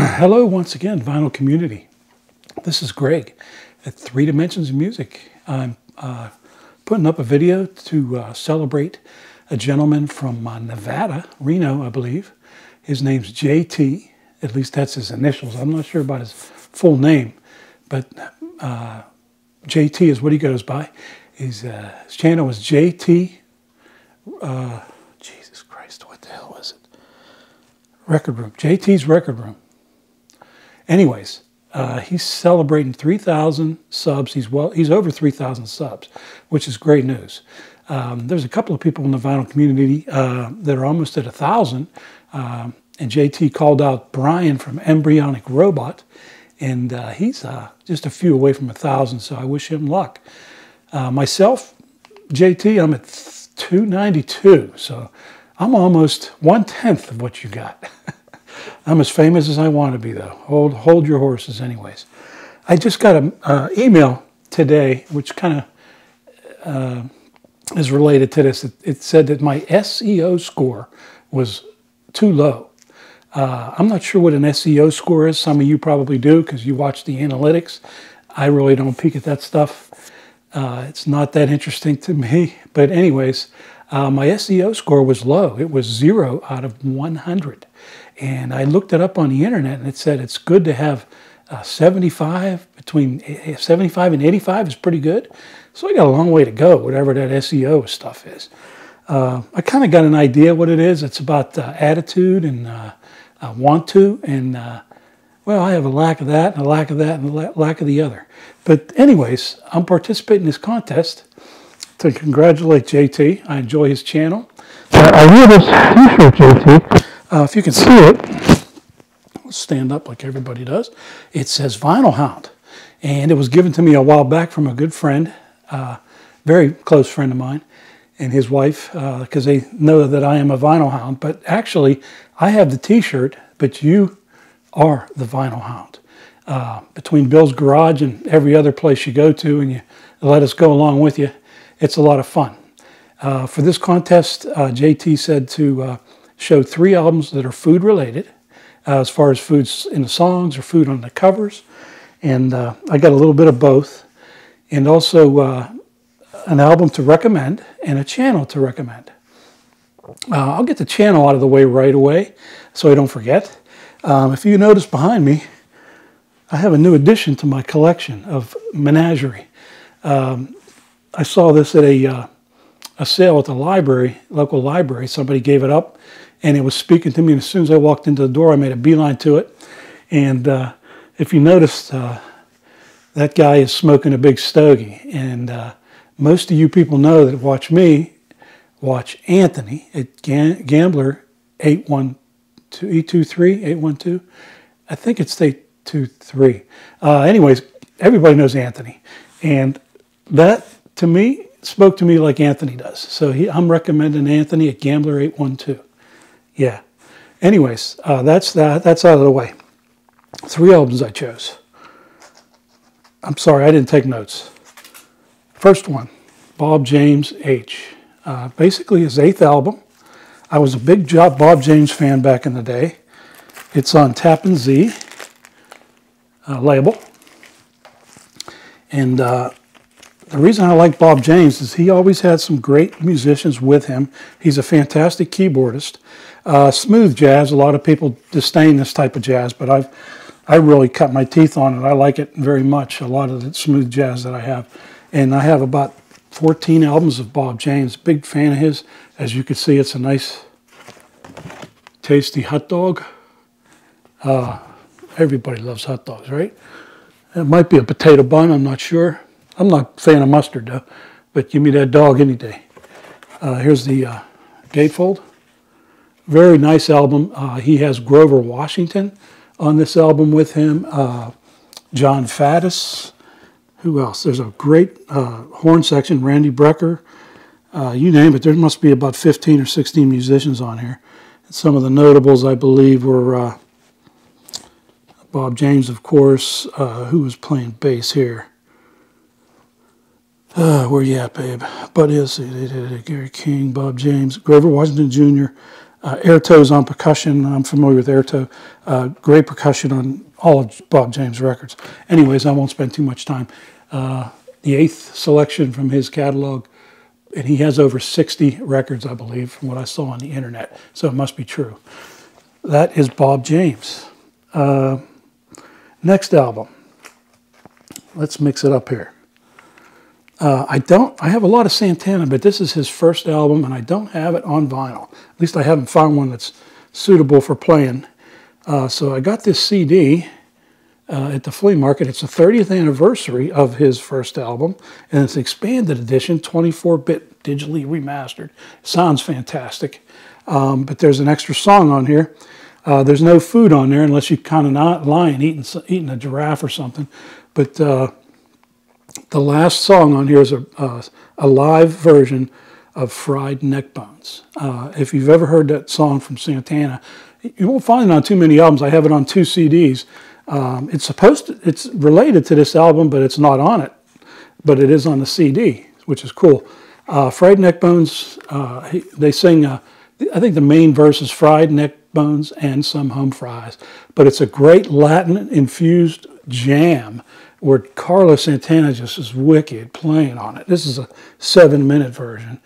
Hello, once again, vinyl community. This is Greg at Three Dimensions of Music. I'm uh, putting up a video to uh, celebrate a gentleman from uh, Nevada, Reno, I believe. His name's JT, at least that's his initials. I'm not sure about his full name, but uh, JT is what he goes by. His, uh, his channel is JT. Uh, Jesus Christ, what the hell was it? Record Room. JT's Record Room. Anyways, uh, he's celebrating 3,000 subs. He's well, he's over 3,000 subs, which is great news. Um, there's a couple of people in the vinyl community uh, that are almost at a thousand, um, and JT called out Brian from Embryonic Robot, and uh, he's uh, just a few away from a thousand. So I wish him luck. Uh, myself, JT, I'm at 292, so I'm almost one tenth of what you got. I'm as famous as I want to be, though. Hold, hold your horses, anyways. I just got an uh, email today, which kind of uh, is related to this. It, it, said that my SEO score was too low. Uh, I'm not sure what an SEO score is. Some of you probably do because you watch the analytics. I really don't peek at that stuff. Uh, it's not that interesting to me. But anyways, uh, my SEO score was low. It was zero out of 100. And I looked it up on the internet and it said it's good to have uh, 75, between 75 and 85 is pretty good. So I got a long way to go, whatever that SEO stuff is. Uh, I kind of got an idea what it is. It's about uh, attitude and uh, want to. And, uh, well, I have a lack of that and a lack of that and a lack of the other. But anyways, I'm participating in this contest to congratulate JT. I enjoy his channel. I wear this t-shirt, JT. Uh, if you can see it, stand up like everybody does. It says Vinyl Hound. And it was given to me a while back from a good friend, uh, very close friend of mine, and his wife, because uh, they know that I am a vinyl hound. But actually, I have the t-shirt, but you are the vinyl hound. Uh, between Bill's Garage and every other place you go to, and you let us go along with you, it's a lot of fun. Uh, for this contest, uh, JT said to uh, show three albums that are food related, uh, as far as foods in the songs or food on the covers. And uh, I got a little bit of both. And also uh, an album to recommend and a channel to recommend. Uh, I'll get the channel out of the way right away so I don't forget. Um, if you notice behind me, I have a new addition to my collection of menagerie. Um, I saw this at a, uh, a sale at the library, local library. Somebody gave it up and it was speaking to me. And as soon as I walked into the door, I made a beeline to it. And uh, if you noticed, uh, that guy is smoking a big stogie. And uh, most of you people know that watch me, watch Anthony at Gambler 812, 823, 812. I think it's 823. Uh, anyways, everybody knows Anthony. And that, to me, spoke to me like Anthony does. So he, I'm recommending Anthony at Gambler 812 yeah. Anyways, uh, that's that. That's out of the way. Three albums I chose. I'm sorry, I didn't take notes. First one, Bob James H. Uh, basically his eighth album. I was a big Bob James fan back in the day. It's on Tappan Zee uh, label. And uh, the reason I like Bob James is he always had some great musicians with him. He's a fantastic keyboardist. Uh, smooth jazz, a lot of people disdain this type of jazz, but I've I really cut my teeth on it. I like it very much, a lot of the smooth jazz that I have. And I have about 14 albums of Bob James. Big fan of his. As you can see, it's a nice, tasty hot dog. Uh, everybody loves hot dogs, right? It might be a potato bun, I'm not sure. I'm not a fan of mustard though, but give me that dog any day. Uh, here's the uh, gatefold. Very nice album. Uh, he has Grover Washington on this album with him. Uh, Jon Faddis. Who else? There's a great uh, horn section. Randy Brecker. Uh, you name it. There must be about 15 or 16 musicians on here. And some of the notables, I believe, were Bob James, of course, who was playing bass here. Uh, where you at, babe? Bud Is, Gary King, Bob James, Grover Washington Jr., Uh, Airto's on percussion. I'm familiar with Airto. Uh, great percussion on all of Bob James records. Anyways, I won't spend too much time. Uh, the eighth selection from his catalog, and he has over 60 records, I believe, from what I saw on the internet. So it must be true. That is Bob James. Uh, next album. Let's mix it up here. Uh, I don't. I have a lot of Santana, but this is his first album, and I don't have it on vinyl. At least I haven't found one that's suitable for playing. Uh, so I got this CD uh, at the flea market. It's the 30th anniversary of his first album, and it's expanded edition, 24-bit digitally remastered. Sounds fantastic. Um, but there's an extra song on here. Uh, there's no food on there unless you kind of not lying eating eating a giraffe or something. But uh, the last song on here is a, uh, a live version of Fried Neck Bones. Uh, if you've ever heard that song from Santana, you won't find it on too many albums. I have it on two CDs. Um, it's supposed to, it's related to this album, but it's not on it. But it is on the CD, which is cool. Uh, fried neck bones, uh, he, they sing, uh, I think the main verse is fried neck bones and some home fries. But it's a great Latin infused jam where Carlos Santana just is wicked playing on it. This is a seven minute version.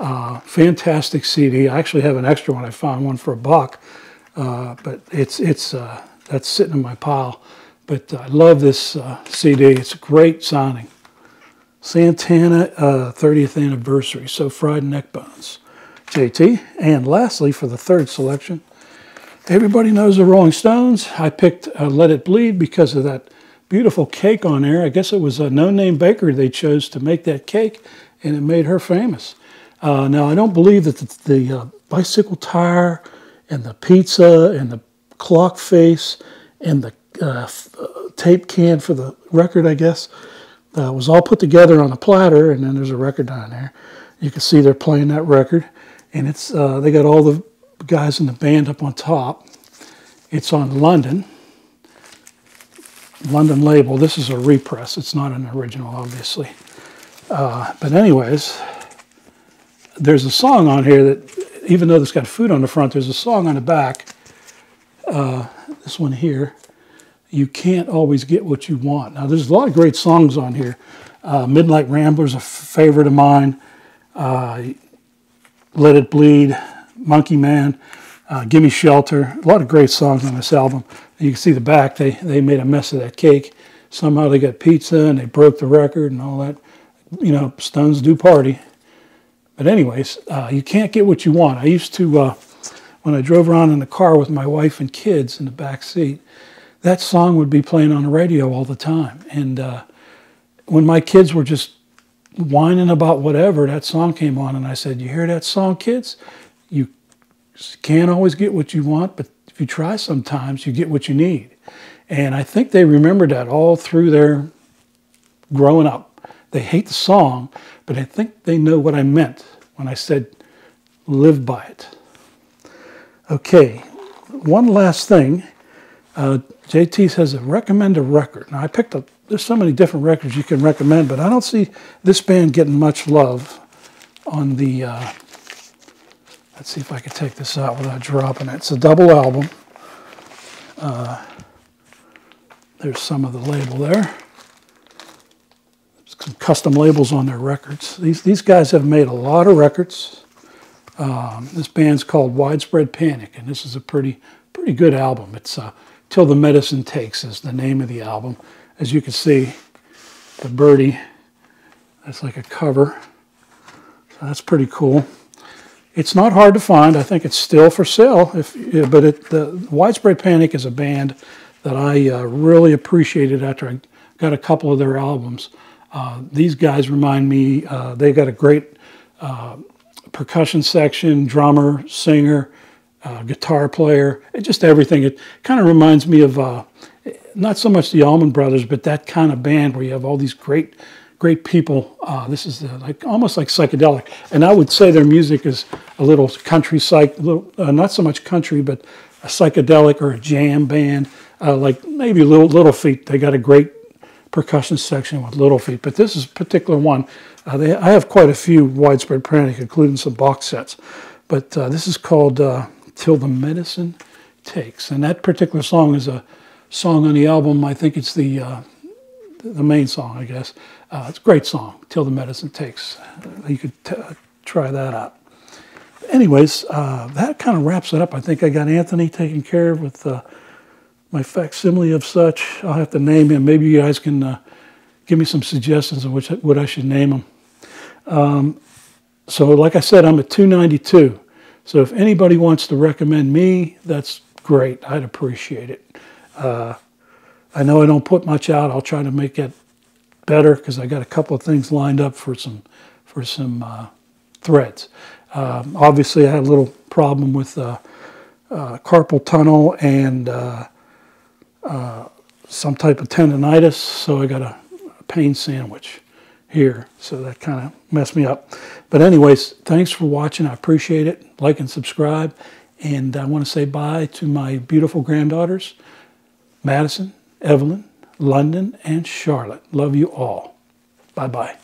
Uh, fantastic CD. I actually have an extra one. I found one for a buck, uh, but it's it's uh, that's sitting in my pile. But I love this uh, CD. It's a great sounding. Santana 30th uh, anniversary. So fried neck bones. JT. And lastly, for the third selection, everybody knows the Rolling Stones. I picked uh, Let It Bleed because of that beautiful cake on there. I guess it was a no-name baker they chose to make that cake, and it made her famous. Uh, now, I don't believe that the, the uh, bicycle tire and the pizza and the clock face and the uh, uh tape can for the record, I guess, uh, was all put together on a platter, and then there's a record down there. You can see they're playing that record, and it's uh, they got all the guys in the band up on top. It's on London, London label. This is a repress. It's not an original, obviously. Uh, but anyways, there's a song on here that, even though it's got food on the front, there's a song on the back. Uh, this one here, you can't always get what you want. Now, there's a lot of great songs on here. Uh, Midnight Rambler's a favorite of mine. Uh, Let It Bleed, Monkey Man, uh, Gimme Shelter. A lot of great songs on this album. You can see the back, they, they made a mess of that cake. Somehow they got pizza and they broke the record and all that. You know, Stones do party. But anyways, uh, you can't get what you want. I used to, uh, when I drove around in the car with my wife and kids in the back seat, that song would be playing on the radio all the time. And uh, when my kids were just whining about whatever, that song came on, and I said, "You hear that song, kids? You can't always get what you want, but if you try sometimes, you get what you need. And I think they remembered that all through their growing up. They hate the song, but I think they know what I meant when I said live by it. Okay, one last thing. Uh, JT says recommend a record. Now I picked up, there's so many different records you can recommend, but I don't see this band getting much love on the uh, Let's see if I can take this out without dropping it. It's a double album. Uh, there's some of the label there. Some custom labels on their records. These, these guys have made a lot of records. Um, this band's called Widespread Panic, and this is a pretty, pretty good album. It's uh, Till the Medicine Takes is the name of the album. As you can see, the birdie, that's like a cover. So that's pretty cool. It's not hard to find. I think it's still for sale. If, but it, the Widespread Panic is a band that I uh, really appreciated after I got a couple of their albums. Uh, these guys remind me, uh, they got a great uh, percussion section, drummer, singer, uh, guitar player, just everything. It kind of reminds me of uh, not so much the Allman Brothers, but that kind of band where you have all these great great people. Uh, this is uh, like almost like psychedelic, and I would say their music is a little country psych, little, uh, not so much country, but a psychedelic or a jam band, uh, like maybe Little Little Feat. They got a great percussion section with Little Feat, but this is a particular one. Uh, they, I have quite a few widespread panic, including some box sets, but this is called Till the Medicine Takes. And that particular song is a song on the album. I think it's the the main song, I guess. Uh, it's a great song, Till the Medicine Takes. You could try that out. Anyways, uh, that kind of wraps it up. I think I got Anthony taken care of with uh, my facsimile of such. I'll have to name him. Maybe you guys can uh, give me some suggestions of which what I should name him. Um, so, like I said, I'm at 292. So, if anybody wants to recommend me, that's great. I'd appreciate it. Uh, I know I don't put much out. I'll try to make it better because I got a couple of things lined up for some for some uh, threads. Um, obviously, I had a little problem with uh, uh carpal tunnel and uh, uh, some type of tendonitis, so I got a pain sandwich here. So that kind of messed me up. But anyways, thanks for watching. I appreciate it. Like and subscribe. And I want to say bye to my beautiful granddaughters, Madison, Evelyn, London, and Charlotte. Love you all. Bye-bye.